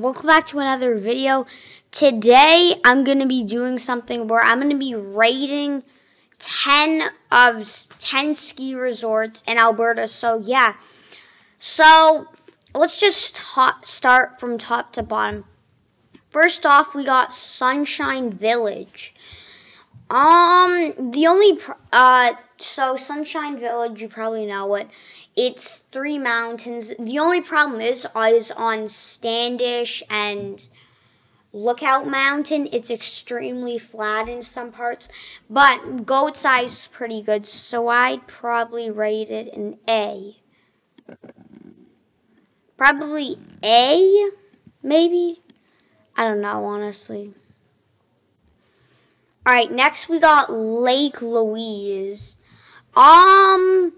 Welcome back to another video. Today I'm going to be doing something where I'm going to be rating 10 of 10 ski resorts in Alberta. So yeah. So let's just start from top to bottom. First off, we got Sunshine Village. Um, the only uh so Sunshine Village, you probably know it. It's three mountains. The only problem is, is on Standish and Lookout Mountain. It's extremely flat in some parts, but Goat's Eye is pretty good, so I'd probably rate it an A. Probably A, maybe. I don't know, honestly. Alright, next we got Lake Louise. Um,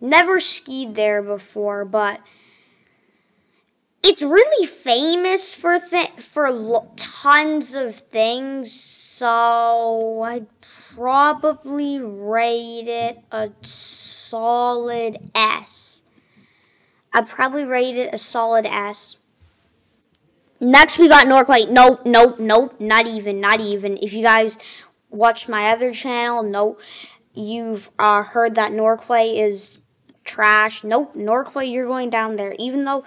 never skied there before, but it's really famous for for tons of things. So I'd probably rate it a solid S. I'd probably rate it a solid S. Next, we got Norquay. Nope, nope, nope, not even, not even. If you guys watch my other channel, nope you've uh, heard that Norquay is trash. Nope, Norquay, you're going down there. Even though,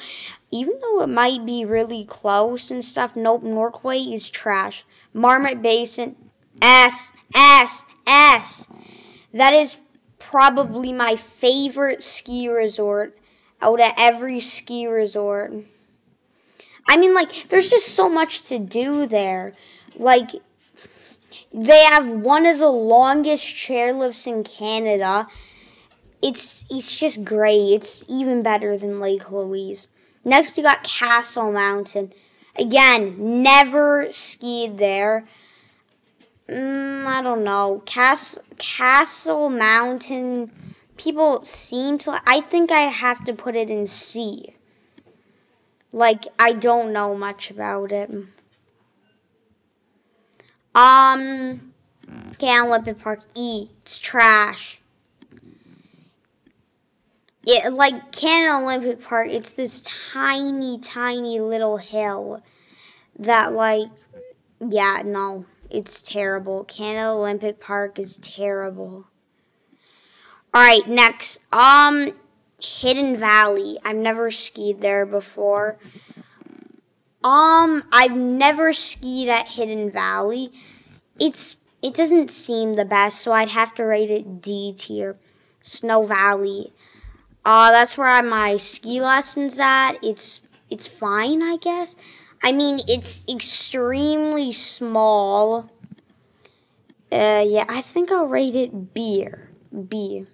even though it might be really close and stuff, nope, Norquay is trash. Marmot Basin, S, S, S. That is probably my favorite ski resort out of every ski resort. I mean, like, there's just so much to do there. Like, they have one of the longest chairlifts in Canada. It's it's just great. It's even better than Lake Louise. Next we got Castle Mountain. Again, never skied there. Mm, I don't know. Castle Castle Mountain. People seem to. I think I have to put it in C. Like I don't know much about it. Um, Canada Olympic Park, E, it's trash. Yeah, like Canada Olympic Park, it's this tiny, tiny little hill that, like, yeah, no, it's terrible. Canada Olympic Park is terrible. Alright, next, um, Hidden Valley. I've never skied there before. Um, I've never skied at Hidden Valley. It's it doesn't seem the best, so I'd have to rate it D tier. Snow Valley. Uh, that's where I, my ski lessons at. It's it's fine, I guess. I mean, it's extremely small. Uh, yeah, I think I'll rate it B. B.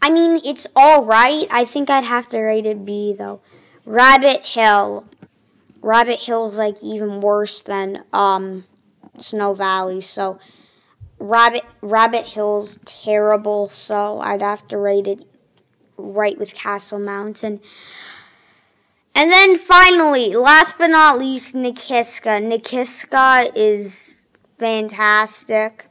I mean, it's alright. I think I'd have to rate it B, though. Rabbit Hill. Rabbit Hill's like even worse than um Snow Valley. So Rabbit Rabbit Hill's terrible. So I'd have to rate it right with Castle Mountain. And then finally, last but not least, Nakiska. Nakiska is fantastic.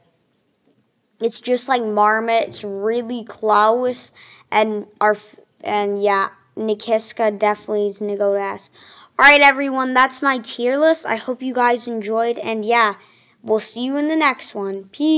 It's just like Marmot. It's really close, and our and yeah, Nakiska definitely is to go to Alright, everyone, that's my tier list. I hope you guys enjoyed, and yeah, we'll see you in the next one. Peace.